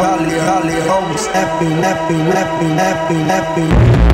Holly, Holly, homes, effing, effing, effing, effing, effing.